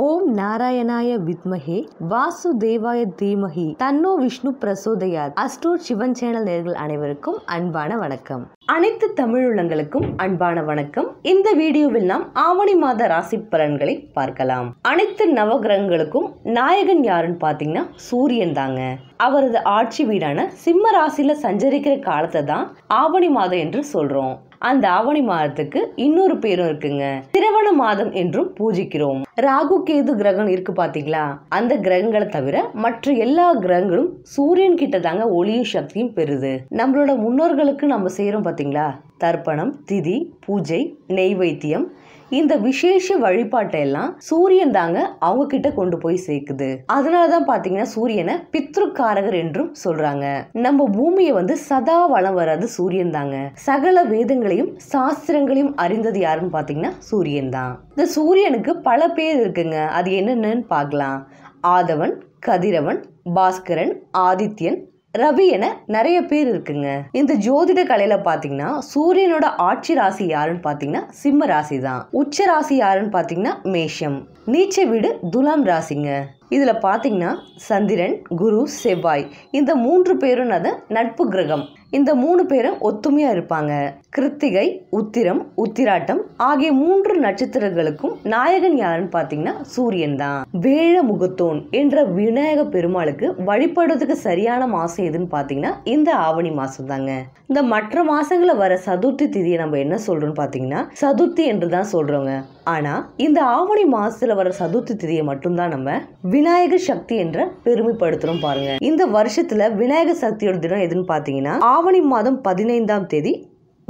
ஓம் நாராயணாய வித்மகே வாசுதேவாய தீமகி தன்னோ விஷ்ணு பிரசோதயார் அஸ்ட்ரோட் சிவன் சேனல் நேர்கள் அனைவருக்கும் அன்பான வணக்கம். அனைத்து தமிழுள்ளங்களுக்கும் அன்பான வணக்கம். இந்த வீடியோவில் நாம் ஆவணி மாத ராசி பலன்களை பார்க்கலாம். அனைத்து நவகிரகங்களுக்கும் நாயகன் யாருன்னு பார்த்தீங்கன்னா சூரியன் தாங்க. அவரது ஆட்சி வீடான சிம்ம ராசியில சஞ்சரிக்கிற காலத்தை தான் ஆவணி மாதம் என்று சொல்றோம். அந்த ஆவணி மாதத்துக்கு இன்னொரு பேரும் இருக்குங்க. திரவண மாதம் என்றும் பூஜிக்கிறோம். ராகு கேது கிரகம் இருக்கு பாத்தீங்களா? அந்த கிரகங்களை தவிர மற்ற எல்லா கிரகங்களும் சூரியன் கிட்ட தாங்க ஒளியும் சக்தியும் பெறுது. நம்மளோட முன்னோர்களுக்கு நம்ம செய்யறோம் பாத்தீங்களா? தர்ப்பணம் திதி பூஜை நெய்வேத்தியம் இந்த விசேஷ வழிபாட்டை எல்லாம் சூரியன் தாங்க அவங்க கிட்ட கொண்டு போய் சேர்க்குது. அதனாலதான் பாத்தீங்கன்னா சூரியனை பித்ருக்காரகர் என்றும் சொல்றாங்க. நம்ம பூமியை வந்து சதா வளம் வராது சூரியன் தாங்க. சகல வேதங்களையும் சாஸ்திரங்களையும் அறிந்தது யாருன்னு பாத்தீங்கன்னா சூரியன் தான். இந்த சூரியனுக்கு பல பேர் இருக்குங்க. அது என்னென்னு பார்க்கலாம். ஆதவன் கதிரவன் பாஸ்கரன் ஆதித்யன் ரவி என நிறைய பேர் இருக்குங்க. இந்த ஜோதிட கலையில பாத்தீங்கன்னா சூரியனோட ஆட்சி ராசி யாருன்னு பாத்தீங்கன்னா சிம்ம ராசி தான் உச்ச ராசி யாருன்னு பாத்தீங்கன்னா மேஷம். நீச்ச வீடு துலாம் ராசிங்க. இதில் பார்த்தீங்கன்னா சந்திரன் குரு செவ்வாய். இந்த மூன்று பேரும் அது நட்பு கிரகம். இந்த மூணு பேரும் ஒத்துமையாக இருப்பாங்க. கிருத்திகை உத்திரம் உத்திராட்டம் ஆகிய மூன்று நட்சத்திரங்களுக்கும் நாயகன் யாருன்னு பார்த்தீங்கன்னா சூரியன் தான். வேழ முகத்தோன் என்ற விநாயக பெருமாளுக்கு வழிபடுறதுக்கு சரியான மாசம் எதுன்னு பார்த்தீங்கன்னா இந்த ஆவணி மாசம் தாங்க. இந்த மற்ற மாசங்களில் வர சதுர்த்தி திதியை நம்ம என்ன சொல்றோம்னு பார்த்தீங்கன்னா சதுர்த்தி என்று தான் சொல்றோங்க. ஆனா இந்த ஆவணி மாசத்துல வர சதுர்த்தி திதியை மட்டும்தான் நம்ம விநாயகர் சக்தி என்ற பெருமைப்படுத்துறோம் பாருங்க. இந்த வருஷத்துல விநாயகர் சக்தியோட தினம் எதுன்னு பாத்தீங்கன்னா ஆவணி மாதம் பதினைந்தாம் தேதி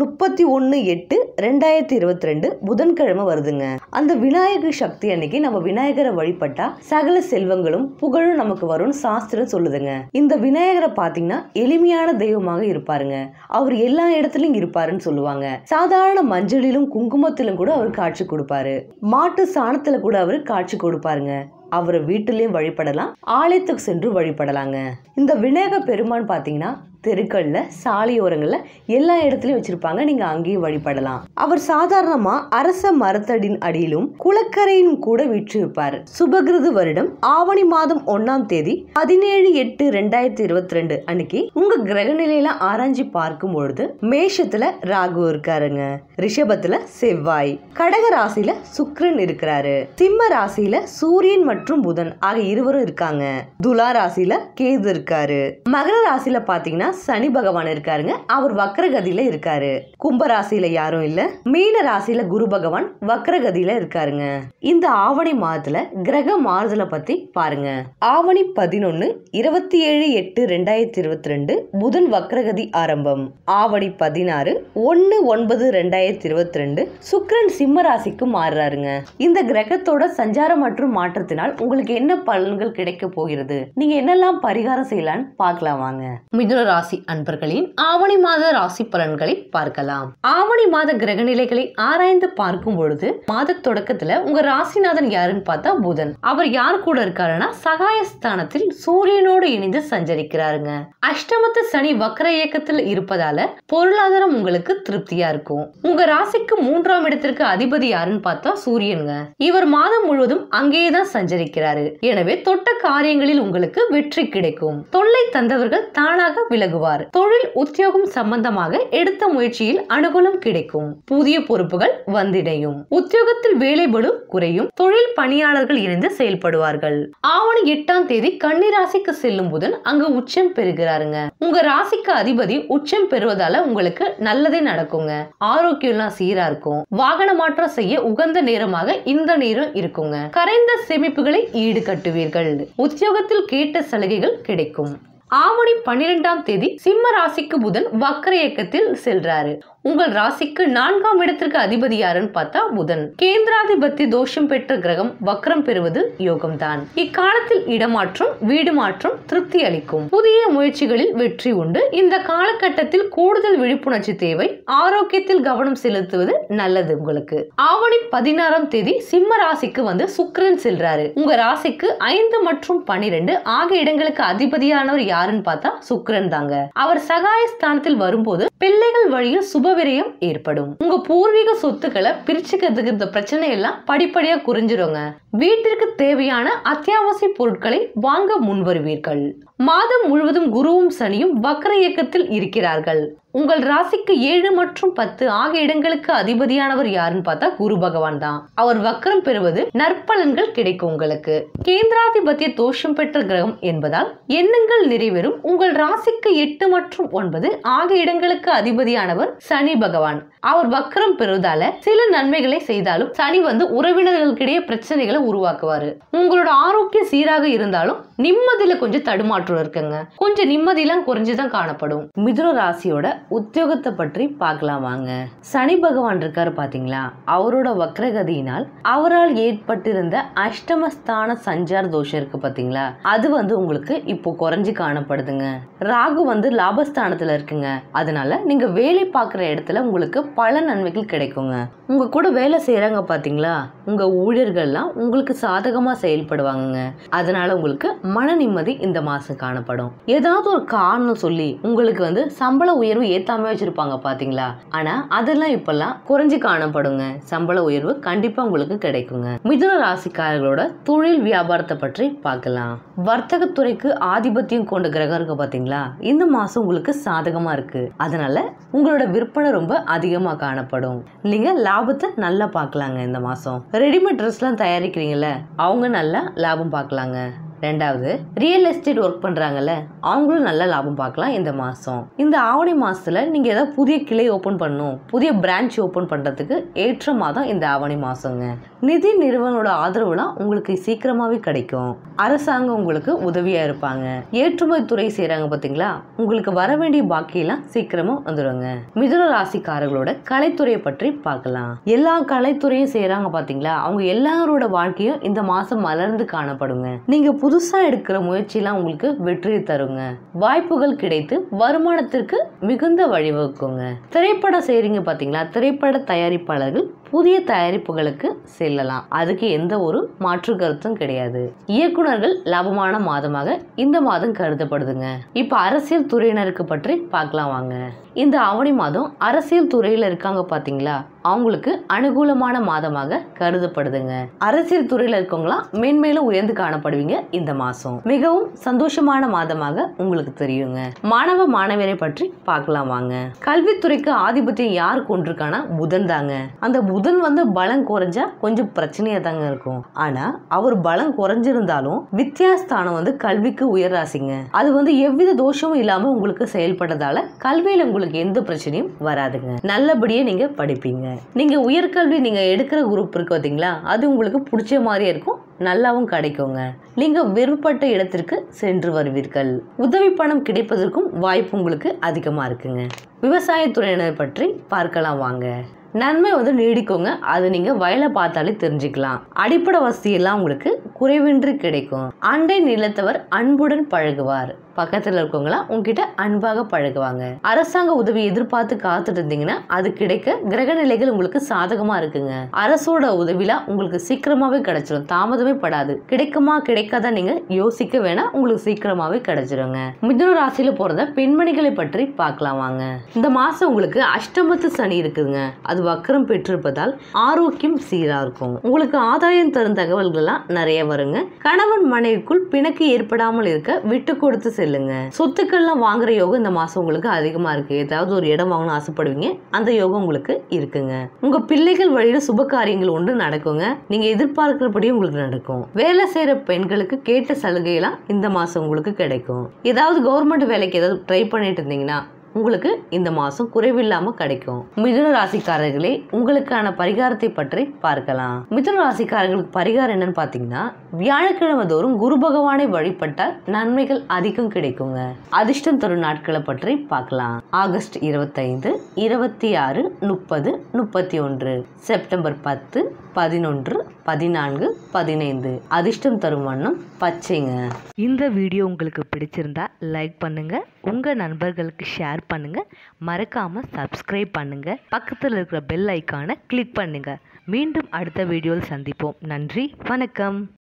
முப்பத்தி ஒன்று எட்டு ரெண்டாயிரத்தி இருபத்தி ரெண்டு புதன்கிழமை வருதுங்க. அந்த விநாயகர் சக்தி அன்னைக்கு நம்ம விநாயகரை வழிபட்டா சகல செல்வங்களும் புகழும் நமக்கு வரும்னு சாஸ்திரம் சொல்லுதுங்க. இந்த விநாயகரை பாத்தீங்கன்னா எளிமையான தெய்வமாக இருப்பாருங்க. அவர் எல்லா இடத்துலயும் இருப்பாருன்னு சொல்லுவாங்க. சாதாரண மஞ்சளிலும் குங்குமத்திலும் கூட அவர் காட்சி கொடுப்பாரு. மாட்டு சாணத்துல கூட அவர் காட்சி கொடுப்பாருங்க. அவரை வீட்டிலையும் வழிபடலாம் ஆலயத்துக்கு சென்று வழிபடலாங்க. இந்த விநாயக பெருமான் பார்த்தீங்கன்னா தெருக்கள்ல சாலையோரங்கள்ல எல்லா இடத்துலயும் வச்சிருப்பாங்க. நீங்க அங்கேயும் வழிபடலாம். அவர் சாதாரணமா அரச மரத்தடின் அடியிலும் குளக்கரையிலும் கூட விற்றிருப்பார். சுபகிருது வருடம் ஆவணி மாதம் ஒன்னாம் தேதி பதினேழு எட்டு ரெண்டாயிரத்தி இருபத்தி ரெண்டு அன்னைக்கு உங்க கிரக நிலையில ஆராய்ச்சி பார்க்கும் பொழுது மேஷத்துல ராகு இருக்காருங்க. ரிஷபத்துல செவ்வாய். கடக ராசியில சுக்ரன் இருக்கிறாரு. சிம்ம ராசியில சூரியன் மற்றும் புதன் ஆகிய இருவரும் இருக்காங்க. துலா ராசியில கேது இருக்காரு. மகர ராசியில பாத்தீங்கன்னா சனி பகவான் இருக்காருங்க. அவர் வக்ரகதியில இருக்காரு. கும்ப ராசியில யாரும் இல்ல. மீன ராசியில குரு பகவான் வக்ரகதியில இருக்காருங்க. இந்த ஆவணி மாதத்துல கிரக மாறுதலை பத்தி பாருங்க. ஆவணி பதினொன்னு இருபத்தி ஏழு எட்டு ரெண்டாயிரத்தி இருபத்தி ரெண்டு புதன் வக்ரகதி ஆரம்பம். ஆவணி பதினாறு ஒன்னு ஒன்பது ரெண்டாயிரத்தி இருபத்தி ரெண்டு சுக்ரன் சிம்ம ராசிக்கு மாறுறாருங்க. இந்த கிரகத்தோட சஞ்சாரம் மற்றும் மாற்றத்தினால் உங்களுக்கு என்ன பலன்கள் கிடைக்க போகிறது? நீங்க என்னெல்லாம் பரிகாரம் செய்யலாம்னு பார்க்கலாம் வாங்க. மிதுன ராசி அன்பர்களின் ஆவணி மாத ராசி பலன்களை பார்க்கலாம். ஆவணி மாத கிரகநிலைகளை ஆராய்ந்து பார்க்கும் பொழுது மாத தொடக்கத்துல உங்க ராசிநாதன் யாருன்னு பார்த்தா புதன். அவர் யார் கூட இருக்காருன்னா சகாயஸ்தானத்தில் சூரியனோடு இணைந்து சஞ்சரிக்கிறாருங்க. அஷ்டமத்து சனி வக்கர இயக்கத்தில் இருப்பதால பொருளாதாரம் உங்களுக்கு திருப்தியா இருக்கும். உங்க ராசிக்கு மூன்றாம் இடத்திற்கு அதிபதி யாருன்னு பார்த்தா சூரியனுங்க. இவர் மாதம் முழுவதும் அங்கேயேதான் சஞ்சரிக்கிறாரு. எனவே தொட்ட காரியங்களில் உங்களுக்கு வெற்றி கிடைக்கும். தொல்லை தந்தவர்கள் தானாக விலகும் விலகுவார் தொழில் உத்தியோகம் சம்பந்தமாக எடுத்த முயற்சியில் அனுகூலம் கிடைக்கும். புதிய பொறுப்புகள் வந்திடையும். உத்தியோகத்தில் வேலைபடு குறையும். தொழில் பணியாளர்கள் இணைந்து செயல்படுவார்கள். ஆவணி எட்டாம் தேதி கன்னி ராசிக்கு செல்லும் புதன் அங்கு உச்சம் பெறுகிறாருங்க. உங்க ராசிக்கு அதிபதி உச்சம் பெறுவதால உங்களுக்கு நல்லதே நடக்குங்க. ஆரோக்கியம்லாம் சீரா இருக்கும். வாகன மாற்றம் செய்ய உகந்த நேரமாக இந்த நேரம் இருக்குங்க. கரைந்த சேமிப்புகளை ஈடுகட்டுவீர்கள். உத்தியோகத்தில் கேட்ட சலுகைகள் கிடைக்கும். ஆவணி பன்னிரெண்டாம் தேதி சிம்ம ராசிக்கு புதன் வக்கர இயக்கத்தில் செல்றாரு. உங்கள் ராசிக்கு நான்காம் இடத்திற்கு அதிபதி யாருன்னு பார்த்தா புதன். கேந்திராதிபத்தி தோஷம் பெற்ற கிரகம் வக்ரம் பெறுவது யோகம்தான். இக்காலத்தில் இடமாற்றம் வீடு மாற்றம் திருப்தி அளிக்கும். புதிய முயற்சிகளில் வெற்றி உண்டு. இந்த காலகட்டத்தில் கூடுதல் விழிப்புணர்ச்சி தேவை. ஆரோக்கியத்தில் கவனம் செலுத்துவது நல்லது உங்களுக்கு. ஆவணி பதினாறாம் தேதி சிம்ம ராசிக்கு வந்து சுக்கரன் செல்றாரு. உங்க ராசிக்கு ஐந்து மற்றும் பனிரெண்டு ஆகிய இடங்களுக்கு அதிபதியானவர் யாருன்னு பார்த்தா சுக்கரன் தாங்க. அவர் சகாய ஸ்தானத்தில் வரும்போது பிள்ளைகள் வழியில் சுப சுபவிரயம் ஏற்படும். உங்க பூர்வீக சொத்துக்களை பிரிச்சுக்கிறதுக்கு இந்த பிரச்சனை எல்லாம் படிப்படியா குறைஞ்சிருங்க. வீட்டிற்கு தேவையான அத்தியாவசிய பொருட்களை வாங்க முன்வருவீர்கள். மாதம் முழுவதும் குருவும் சனியும் வக்கர இயக்கத்தில் இருக்கிறார்கள். உங்கள் ராசிக்கு ஏழு மற்றும் பத்து ஆகிய இடங்களுக்கு அதிபதியானவர் யாருன்னு பார்த்தா குரு பகவான் தான். அவர் வக்கரம் பெறுவது நற்பலன்கள் கிடைக்கும் உங்களுக்கு. கேந்திராதிபத்திய தோஷம் பெற்ற கிரகம் என்பதால் எண்ணங்கள் நிறைவேறும். உங்கள் ராசிக்கு எட்டு மற்றும் ஒன்பது ஆகிய இடங்களுக்கு அதிபதியானவர் சனி பகவான். அவர் வக்கரம் பெறுவதால சில நன்மைகளை செய்தாலும் சனி வந்து உறவினர்களுக்கிடையே பிரச்சனைகளை உருவாக்குவாரு. உங்களோட ஆரோக்கியம் சீராக இருந்தாலும் நிம்மதியில கொஞ்சம் தடுமாற்றம் இருக்குங்க. கொஞ்சம் நிம்மதியெல்லாம் குறைஞ்சுதான் காணப்படும். மிதுன ராசியோட உத்தியோகத்தை பற்றி பார்க்கலாம் வாங்க. சனி பகவான் இருக்காரு பார்த்தீங்களா அவரோட வக்ரகதியினால் அவரால் ஏற்பட்டிருந்த அஷ்டமஸ்தான சஞ்சார தோஷம் இருக்கு பார்த்தீங்களா அது வந்து உங்களுக்கு இப்போ குறைஞ்சு காணப்படுதுங்க. ராகு வந்து லாபஸ்தானத்தில் இருக்குங்க. அதனால நீங்கள் வேலை பார்க்குற இடத்துல உங்களுக்கு பல நன்மைகள் கிடைக்குங்க. உங்க கூட வேலை செய்யறாங்க பாத்தீங்களா? உங்க ஊழியர்கள்லாம் உங்களுக்கு சாதகமா செயல்படுவாங்கங்க. அதனால உங்களுக்கு மன நிம்மதி இந்த மாசம் காணப்படும். ஏதாவது ஒரு காரணம் சொல்லி உங்களுக்கு வந்து சம்பள உயர்வு ஏத்தாம வச்சிருப்பாங்க பாத்தீங்களா? ஆனா அதெல்லாம் இப்பெல்லாம் குறைஞ்சு காணப்படுங்க. சம்பள உயர்வு கண்டிப்பா உங்களுக்கு கிடைக்குங்க. மிதுன ராசிக்காரர்களோட தொழில் வியாபாரத்தை பற்றி பார்க்கலாம். வர்த்தகத்துறைக்கு ஆதிபத்தியம் கொண்ட கிரகம் இருக்கு பாத்தீங்களா? இந்த மாசம் உங்களுக்கு சாதகமா இருக்கு. அதனால உங்களோட விற்பனை ரொம்ப அதிகமா காணப்படும். நீங்க லாபத்தை நல்லா பார்க்கலாங்க இந்த மாதம் ரெடிமேட் ட்ரெஸ்லாம் தயாரிக்கிறீங்கள அவங்க நல்லா லாபம் பார்க்கலாங்க. ரெண்டாவது ரியல் எஸ்டேட் ஒர்க் பண்றாங்கல்ல அவங்களும் நல்ல லாபம் பார்க்கலாம் இந்த மாசம். இந்த ஆவணி மாசத்துல நீங்க ஏதாவது புதிய கிளை ஓபன் பண்ணும் புதிய பிரான்ச் ஓபன் பண்றதுக்கு ஏற்ற மாதம் இந்த ஆவணி மாசங்க. நிதி நிறுவனோட ஆதரவுலாம் உங்களுக்கு சீக்கிரமாவே கிடைக்கும். அரசாங்கம் உங்களுக்கு உதவியா இருப்பாங்க. ஏற்றுமதி துறை செய்றாங்க பாத்தீங்களா? உங்களுக்கு வர வேண்டிய பாக்கியெல்லாம் சீக்கிரமா வந்துடுங்க மிதுன ராசிக்காரர்களோட கலைத்துறையை பற்றி பார்க்கலாம். எல்லா கலைத்துறையும் செய்கிறாங்க பாத்தீங்களா? அவங்க எல்லாரோட வாழ்க்கையும் இந்த மாசம் மலர்ந்து காணப்படுங்க. நீங்க புதுசாக எடுக்கிற முயற்சிலாம் உங்களுக்கு வெற்றி தருங்க. வாய்ப்புகள் கிடைத்து வருமானத்திற்கு மிகுந்த வழிவகுக்குங்க. திரைப்படம் செய்கிறீங்க பார்த்தீங்களா திரைப்பட தயாரிப்பாளர்கள் புதிய தயாரிப்புகளுக்கு செல்லலாம். அதுக்கு எந்த ஒரு மாற்று கருத்தும் கிடையாது. இயக்குனர்கள் லாபமான மாதமாக இந்த மாதம் கருதப்படுதுங்க. இப்ப அரசியல் துறையினருக்கு பற்றி பார்க்கலாம் வாங்க. இந்த ஆவணி மாதம் அரசியல் துறையில இருக்காங்க பாத்தீங்களா? அவங்களுக்கு அனுகூலமான மாதமாக கருதப்படுதுங்க. அரசியல் துறையில இருக்கவங்களாம் மேன்மேலும் உயர்ந்து காணப்படுவீங்க இந்த மாசம் மிகவும் சந்தோஷமான மாதமாக உங்களுக்கு தெரியுங்க. மாணவ மாணவியரை பற்றி பார்க்கலாம் வாங்க. கல்வித்துறைக்கு ஆதிபத்தியம் யார் கொண்டிருக்கானா? புதன் தாங்க. அந்த புதன் வந்து பலம் குறைஞ்சா கொஞ்சம் பிரச்சனையா தாங்க இருக்கும். ஆனா அவர் பலம் குறைஞ்சிருந்தாலும் வித்தியாஸ்தானம் வந்து கல்விக்கு உயர்ராசிங்க அது வந்து எவ்வித தோஷமும் இல்லாம உங்களுக்கு செயல்படுறதால கல்வியில உங்களுக்கு எந்த பிரச்சனையும் வராதுங்க. நல்லபடியாக நீங்க படிப்பீங்க. நீங்க உயர்கல்வி நீங்க எடுக்கிற குரூப் இருக்கு பாத்தீங்களா? அது உங்களுக்கு பிடிச்ச மாதிரியே இருக்கும். நல்லாவும் கிடைக்குங்க. நீங்க விருப்பப்பட்ட இடத்திற்கு சென்று வருவீர்கள். உதவி பணம் கிடைப்பதற்கும் வாய்ப்பு உங்களுக்கு அதிகமா இருக்குங்க. விவசாயத்துறையினர் பற்றி பார்க்கலாம் வாங்க. நன்மை வந்து நீடிக்குங்க. அது நீங்கள் வயலை பார்த்தாலே தெரிஞ்சுக்கலாம். அடிப்படை வசதி எல்லாம் உங்களுக்கு குறைவின்றி கிடைக்கும். அண்டை நிலத்தவர் அன்புடன் பழகுவார். பக்கத்துல இருக்கவங்களாம் உங்ககிட்ட அன்பாக பழகுவாங்க. அரசாங்க உதவி எதிர்பார்த்து காத்துட்டு இருந்தீங்கன்னா அது கிடைக்க கிரக நிலைகள் உங்களுக்கு சாதகமா இருக்குங்க. அரசோட உதவிலாம் உங்களுக்கு சீக்கிரமாவே கிடைச்சிடும் தாமதமே படாது. கிடைக்குமா கிடைக்காதா நீங்க யோசிக்க வேணாம் உங்களுக்கு சீக்கிரமாவே கிடைச்சிருங்க. மிதுன ராசியில போறத பெண்மணிகளை பற்றி பார்க்கலாம் வாங்க. இந்த மாசம் உங்களுக்கு அஷ்டமத்து சனி இருக்குதுங்க. அது வக்கரம் பெற்றிருப்பதால் ஆரோக்கியம் சீரா இருக்கும். உங்களுக்கு ஆதாயம் தரும் தகவல்கள்லாம் நிறைய வருங்க. கணவன் மனைவிக்குள் பிணக்கு ஏற்படாமல் இருக்க விட்டு கொடுத்து செல்லுங்க. சொத்துக்கள்லாம் வாங்குற யோகம் இந்த மாசம் உங்களுக்கு அதிகமா இருக்கு. ஏதாவது ஒரு இடம் வாங்கணும்னு ஆசைப்படுவீங்க. அந்த யோகம் உங்களுக்கு இருக்குங்க. உங்க பிள்ளைகள் வழியில சுப காரியங்கள் ஒன்று நடக்குங்க. நீங்க எதிர்பார்க்கிறபடி உங்களுக்கு நடக்கும். வேலை செய்யற பெண்களுக்கு கேட்ட சலுகையெல்லாம் இந்த மாசம் உங்களுக்கு கிடைக்கும். ஏதாவது கவர்மெண்ட் வேலைக்கு ஏதாவது ட்ரை பண்ணிட்டு இருந்தீங்கன்னா உங்களுக்கு இந்த மாதம் குறைவில்லாம கிடைக்கும். மிதுன ராசிக்காரர்களே உங்களுக்கான பரிகாரத்தை பற்றி பார்க்கலாம். மிதுன ராசிக்காரர்களுக்கு பரிகாரம் என்னன்னு பாத்தீங்கன்னா வியாழக்கிழமை தோறும் குரு பகவானை வழிபட்டால் நன்மைகள் அதிகம் கிடைக்குங்க. அதிர்ஷ்டம் தரும் நாட்களை பற்றி பார்க்கலாம். ஆகஸ்ட் இருபத்தைந்து இருபத்தி ஆறு முப்பது முப்பத்தி ஒன்று செப்டம்பர் பத்து பதினொன்று பதினான்கு பதினைந்து. அதிர்ஷ்டம் தரும் வண்ணம் பச்சைங்க. இந்த வீடியோ உங்களுக்கு பிடிச்சிருந்தா லைக் பண்ணுங்க. உங்க நண்பர்களுக்கு ஷேர் பண்ணுங்க. மறக்காம சப்ஸ்கிரைப் பண்ணுங்க. பக்கத்தில் இருக்கிற பெல் ஐக்கானை கிளிக் பண்ணுங்க. மீண்டும் அடுத்த வீடியோவில் சந்திப்போம். நன்றி. வணக்கம்.